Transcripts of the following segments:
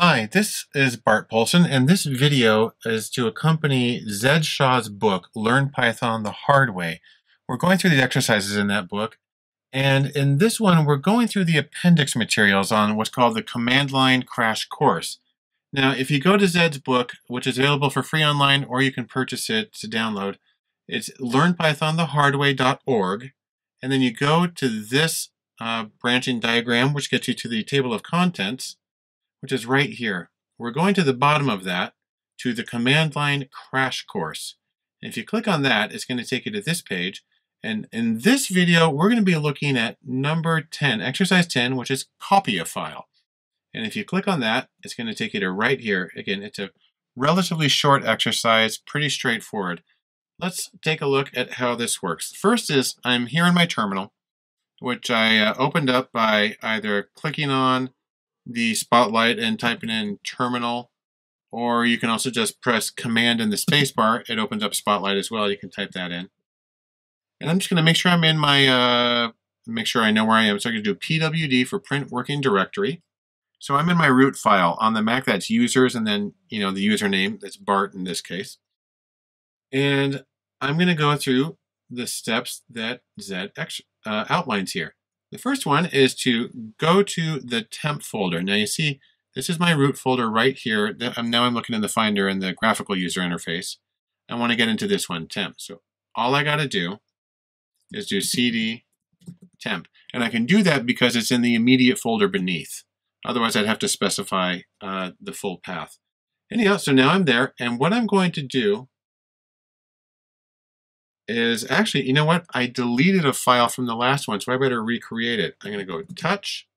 Hi, this is Bart Poulson, and this video is to accompany Zed Shaw's book, Learn Python the Hard Way. We're going through the exercises in that book, and in this one, we're going through the appendix materials on what's called the Command Line Crash Course. Now, if you go to Zed's book, which is available for free online, or you can purchase it to download, it's learnpythonthehardway.org, and then you go to this uh, branching diagram, which gets you to the table of contents, which is right here. We're going to the bottom of that to the command line crash course. And if you click on that, it's going to take you to this page. And in this video, we're going to be looking at number 10, exercise 10, which is copy a file. And if you click on that, it's going to take you to right here. Again, it's a relatively short exercise, pretty straightforward. Let's take a look at how this works. First is I'm here in my terminal, which I uh, opened up by either clicking on the spotlight and typing in terminal, or you can also just press command in the spacebar. It opens up spotlight as well. You can type that in. And I'm just going to make sure I'm in my, uh, make sure I know where I am. So I'm going to do pwd for print working directory. So I'm in my root file on the Mac. That's users, and then you know the username. That's Bart in this case. And I'm going to go through the steps that Zed uh, outlines here. The first one is to go to the temp folder. Now you see, this is my root folder right here. Now I'm looking in the Finder and the graphical user interface. I want to get into this one, temp. So all I got to do is do cd temp. And I can do that because it's in the immediate folder beneath. Otherwise, I'd have to specify uh, the full path. Anyhow, so now I'm there. And what I'm going to do is actually, you know what? I deleted a file from the last one, so I better recreate it. I'm going to go touch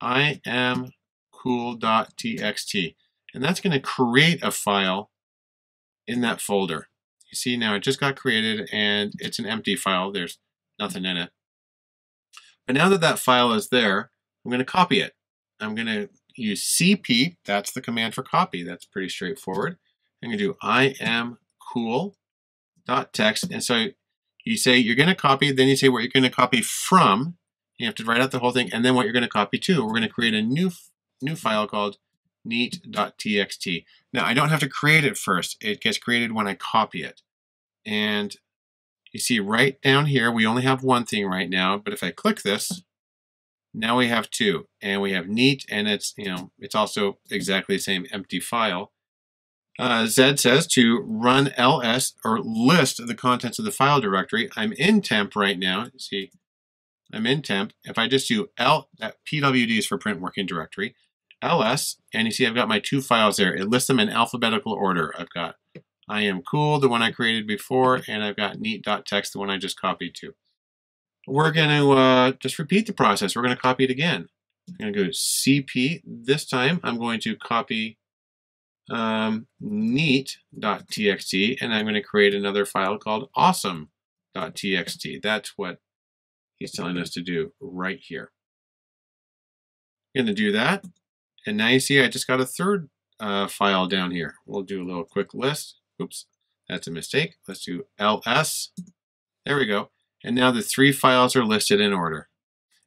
I am cool.txt. And that's going to create a file in that folder. You see now it just got created and it's an empty file. There's nothing in it. But now that that file is there, I'm going to copy it. I'm going to use cp. That's the command for copy. That's pretty straightforward. I'm going to do I am cool dot text. And so you say you're going to copy, then you say where you're going to copy from. You have to write out the whole thing, and then what you're going to copy to. We're going to create a new new file called neat.txt. Now, I don't have to create it first. It gets created when I copy it. And you see right down here, we only have one thing right now, but if I click this, now we have two. And we have neat, and it's, you know, it's also exactly the same empty file uh, Zed says to run ls or list the contents of the file directory. I'm in temp right now. See, I'm in temp. If I just do l, that pwd is for print working directory, ls, and you see I've got my two files there. It lists them in alphabetical order. I've got I am cool, the one I created before, and I've got neat.txt, the one I just copied to. We're going to uh, just repeat the process. We're going to copy it again. I'm going to go to cp. This time I'm going to copy um, neat.txt, and I'm going to create another file called awesome.txt. That's what he's telling us to do right here. I'm going to do that, and now you see I just got a third uh, file down here. We'll do a little quick list. Oops, that's a mistake. Let's do ls. There we go. And now the three files are listed in order.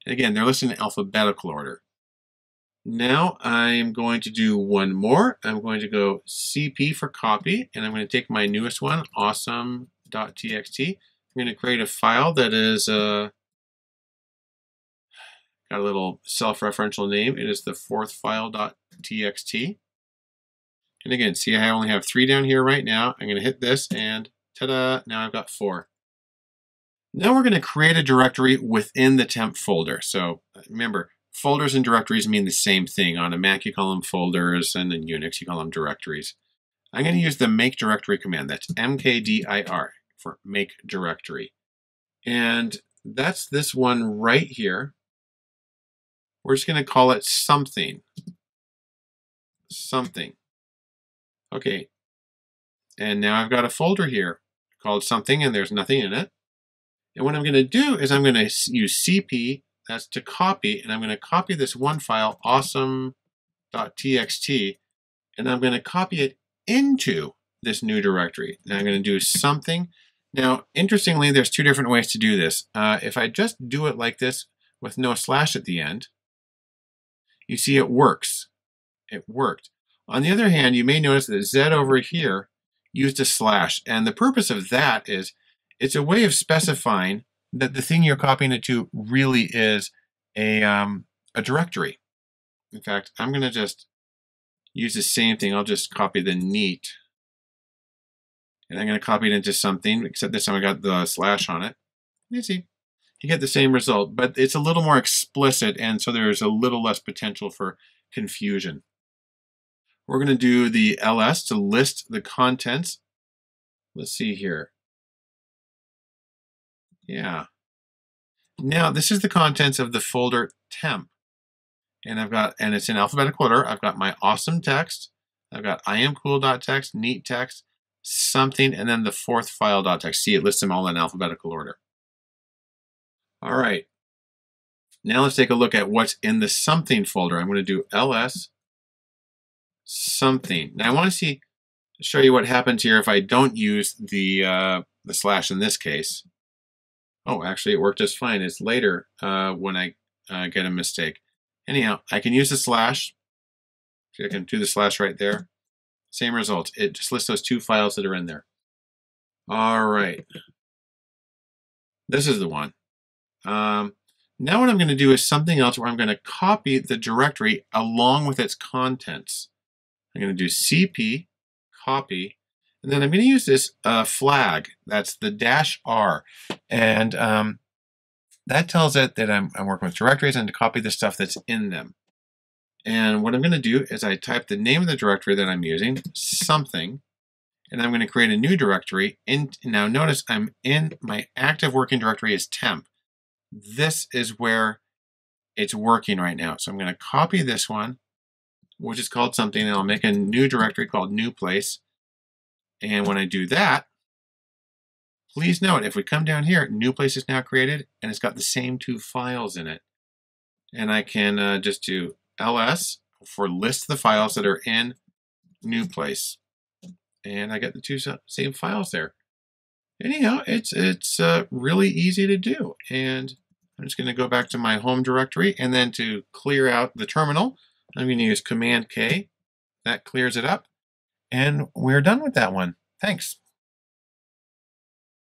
And again, they're listed in alphabetical order. Now I'm going to do one more. I'm going to go CP for copy, and I'm going to take my newest one, awesome.txt. I'm going to create a file that is uh, got a little self-referential name. It is the fourth file.txt. And again, see I only have three down here right now. I'm going to hit this, and ta-da, now I've got four. Now we're going to create a directory within the temp folder. So remember, Folders and directories mean the same thing. On a Mac, you call them folders, and in Unix, you call them directories. I'm going to use the make directory command. That's mkdir for make directory. And that's this one right here. We're just going to call it something. Something. Okay. And now I've got a folder here called something, and there's nothing in it. And what I'm going to do is I'm going to use cp that's to copy, and I'm going to copy this one file, awesome.txt, and I'm going to copy it into this new directory. Now I'm going to do something. Now, interestingly, there's two different ways to do this. Uh, if I just do it like this with no slash at the end, you see it works. it worked. On the other hand, you may notice that Zed over here used a slash. And the purpose of that is it's a way of specifying that the thing you're copying it to really is a, um, a directory. In fact, I'm going to just use the same thing. I'll just copy the neat. And I'm going to copy it into something, except this time I got the slash on it. You see, you get the same result, but it's a little more explicit, and so there's a little less potential for confusion. We're going to do the ls to list the contents. Let's see here. Yeah. Now, this is the contents of the folder temp. And I've got, and it's in alphabetical order. I've got my awesome text. I've got I am cool.txt, neat text, something, and then the fourth file.txt. See, it lists them all in alphabetical order. All right. Now let's take a look at what's in the something folder. I'm going to do ls something. Now I want to see, show you what happens here if I don't use the, uh, the slash in this case. Oh, actually it worked just fine. It's later uh, when I uh, get a mistake. Anyhow, I can use the slash. I can do the slash right there. Same result. It just lists those two files that are in there. All right. This is the one. Um, now what I'm going to do is something else where I'm going to copy the directory along with its contents. I'm going to do cp, copy, and then I'm going to use this uh, flag. That's the dash R. And um, that tells it that I'm, I'm working with directories and to copy the stuff that's in them. And what I'm going to do is I type the name of the directory that I'm using, something, and I'm going to create a new directory. In, now notice I'm in my active working directory is temp this is where it's working right now. So I'm going to copy this one, which is called something, and I'll make a new directory called new place. And when I do that, please note, if we come down here, new place is now created, and it's got the same two files in it. And I can uh, just do ls for list the files that are in new place. And I get the two same files there anyhow, it's it's uh, really easy to do. And I'm just going to go back to my home directory and then to clear out the terminal, I'm going to use Command K. That clears it up. And we're done with that one. Thanks.